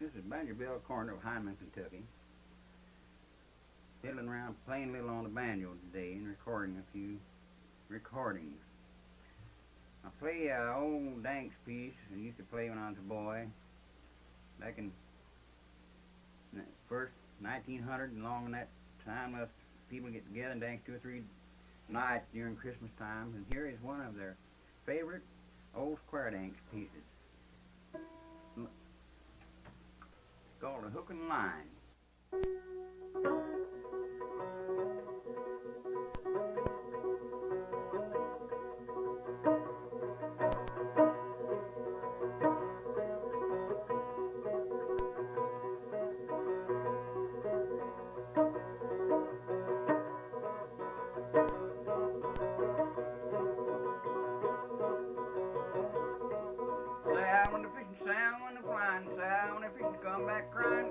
This is Banjoville, Cornett of Hindman, Kentucky. Fiddling around, playing a little on the banjo today and recording a few recordings. I play an old Danks piece I used to play when I was a boy. Back in the first 1900, and along in that time, us people get together and dance two or three nights during Christmas time. And here is one of their favorite old square dance pieces. Hook and line. Come back crying.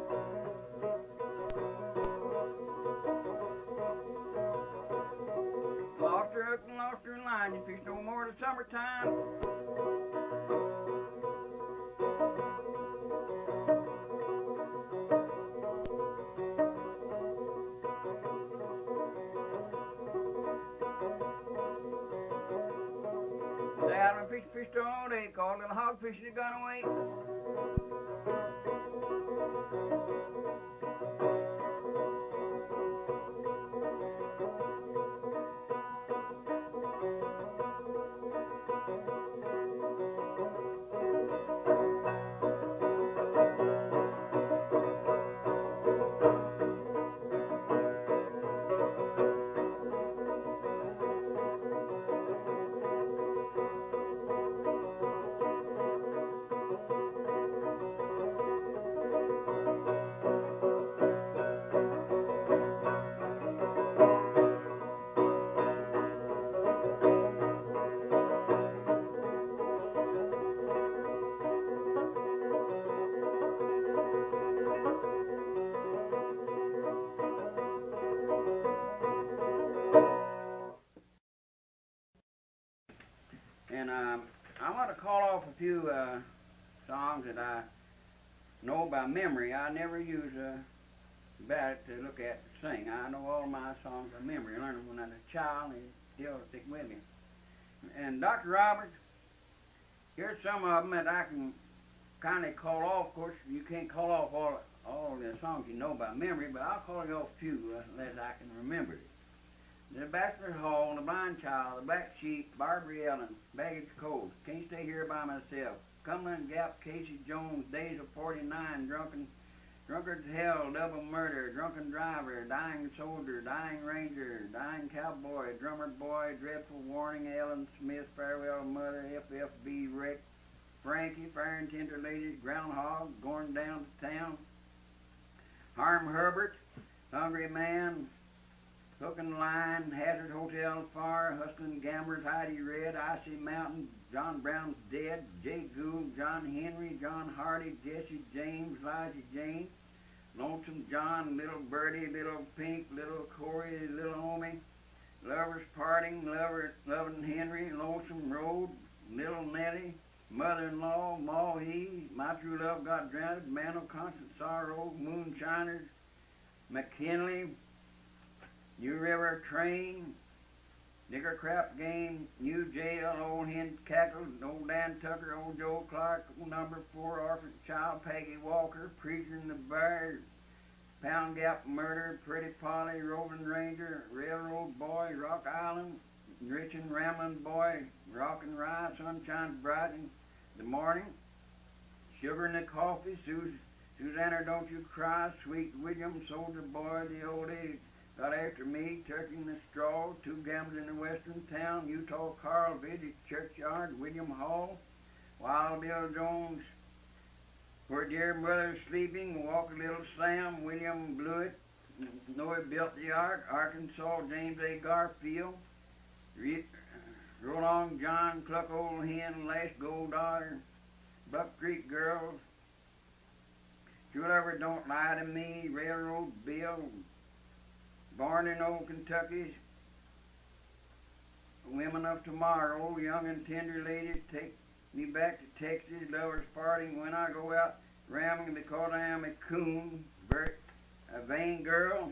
Lost her hook and lost her line, you fish no more in the summertime. And fish, fished all day, caught a little hogfish that got away. And um, I want to call off a few uh, songs that I know by memory. I never use a bat to look at to sing. I know all my songs by memory. I learned them when I was a child, and still stick with me. And Dr. Roberts, here's some of them that I can kind of call off. Of course, you can't call off all all the songs you know by memory, but I'll call you off a few unless I can remember it. The Bachelor Hall, The Blind Child, The Black Sheep, Barbary Ellen, Baggage Cold, Can't Stay Here by Myself, Cumberland Gap, Casey Jones, Days of 49, Drunken, Drunkard's Hell, Double Murder, Drunken Driver, Dying Soldier, Dying Ranger, Dying Cowboy, Drummer Boy, Dreadful Warning, Ellen Smith, Farewell Mother, FFB Rick, Frankie, Fire and Tender Ladies, Groundhog, Going Down to Town, Harm Herbert, Hungry Man, Hook and Line, Hazard Hotel, Fire, Hustling Gamblers, Heidi Red, Icy Mountain, John Brown's Dead, Jay Gould, John Henry, John Hardy, Jesse James, Elijah James, Lonesome John, Little Birdie, Little Pink, Little Corey, Little Homie, Lovers Parting, Lover, Loving Henry, Lonesome Road, Little Nettie, Mother-in-law, Ma He, My True Love Got Drowned, Man of Constant Sorrow, Moonshiners, McKinley, New River Train, Nigger Crap Game, New Jail, Old Hen Cackle, Old Dan Tucker, Old Joe Clark, Old Number Four, Orphan Child, Peggy Walker, Preacher the Bear, Pound Gap Murder, Pretty Polly, Roving Ranger, Railroad Boy, Rock Island, Rich and Ramblin' Boy, Rock and Ride, Sunshine's Bright in the Morning, Sugar in the Coffee, Sus Susanna, Don't You Cry, Sweet William, Soldier Boy, The Old Age, Got after me, turkey the straw, two gamblers in the western town, Utah Carl, Visit Churchyard, William Hall, Wild Bill Jones, where dear mother's sleeping, Walk a Little Sam, William Blewett, Noah built the ark, Arkansas, James A. Garfield, Re- Roll on John, Cluck Old Hen, Last Gold Daughter, Buck Creek Girls, True Lover Don't Lie to Me, Railroad Bill, Born in old Kentucky, women of tomorrow, young and tender ladies, take me back to Texas, lovers parting when I go out ramming because I am a coon, a vain girl.